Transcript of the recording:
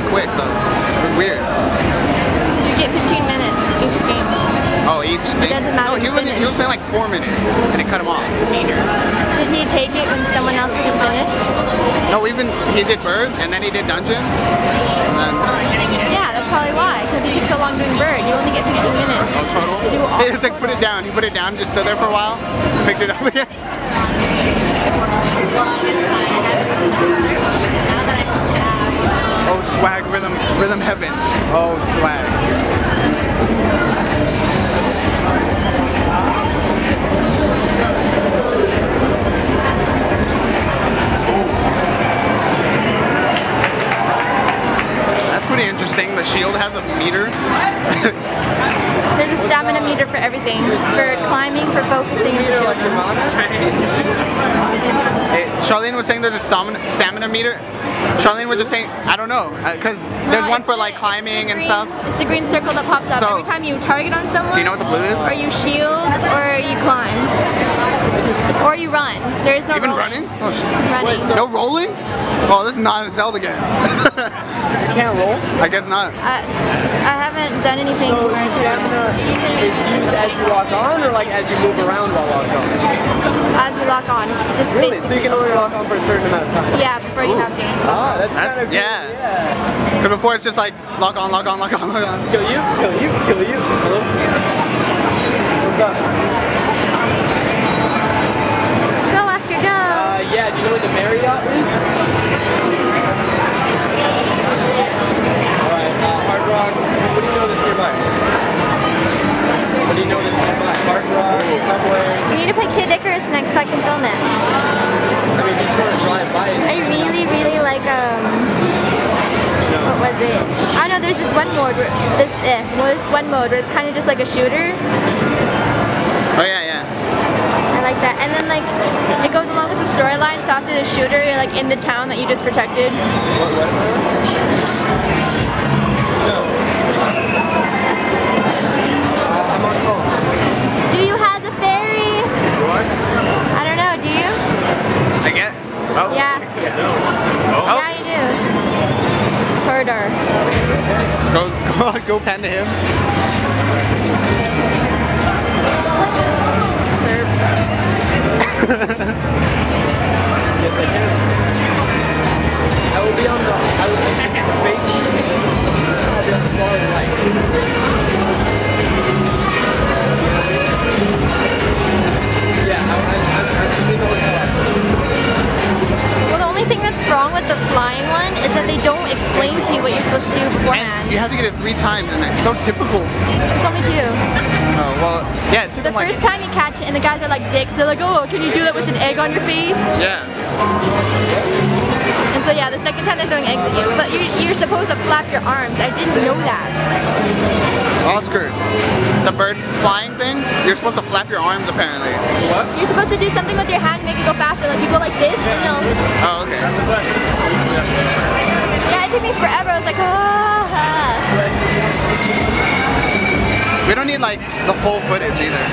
really quick though. It was weird. You get 15 minutes each game. Oh, each thing. doesn't matter No, he was he was playing like four minutes, and it cut him off. Did he take it when someone else wasn't finished? No, even he did bird, and then he did dungeon, and then Yeah, that's probably why. Because he took so long doing bird. You only get 15 minutes. oh total. It's like put it down. He put it down, just stood there for a while, picked it up again. Oh swag rhythm rhythm heaven. Oh swag. Pretty interesting. The shield has a meter. There's a stamina meter for everything. For climbing, for focusing, and shielding. Hey, Charlene was saying there's a stamina, stamina meter. Charlene was just saying, I don't know, uh, because there's No, one for like climbing the and stuff. It's the green circle that pops up So- every time you target on someone. Do you know what the blue is? Or you shield, or are you climb. Or you run. There is no Even rolling. running? Oh, shit. Running. No rolling? Oh, this is not a Zelda game. you Can't roll. I guess not. I, I haven't done anything. So where I could- stamina is used as you lock on, or like as you move around while locked on? As you lock on. Just Really? So you can only lock on for a certain amount of time. Yeah, before you have to. Ah, that's, That's- kind of yeah. yeah. Because before it's just like lock on, lock on, lock on, lock on. Kill you, kill you, kill you. Hello? What's up? We need to play Kid Icarus next so I can film it. I mean, just want to drive by it. I really, really like, um, what was it? I don't know, there's this one mode, where, this, eh, well, this one mode where it's kind of just like a shooter. Oh yeah, yeah. I like that. And then like, it goes along with the storyline, so after the shooter, you're like in the town that you just protected. I'm on phone. Do you have a ferry? What? I don't know, do you? I get. Oh. Yeah. Oh. Yeah, you do. Corridor. Go, go, go pan to him. Yes, I can. I will be on the. I will be facing. I'll be on the far right. Wrong with the flying one is that they don't explain to you what you're supposed to do And beforehand. you have to get it three times, and it's so difficult. It's only two. Oh well, yeah. The like, first time you catch it and the guys are like dicks, they're like, oh, can you do that with an egg on your face? Yeah. And so yeah, the second time they're throwing eggs at you. But you're, you're supposed to flap your arms. I didn't know that. Oscar, the bird flying thing. You're supposed to flap your arms apparently. What? You're supposed to do something with your hand to make it go faster. Like you go like this and they'll... Oh okay. Yeah, it took me forever. I was like, ah. We don't need like the full footage either.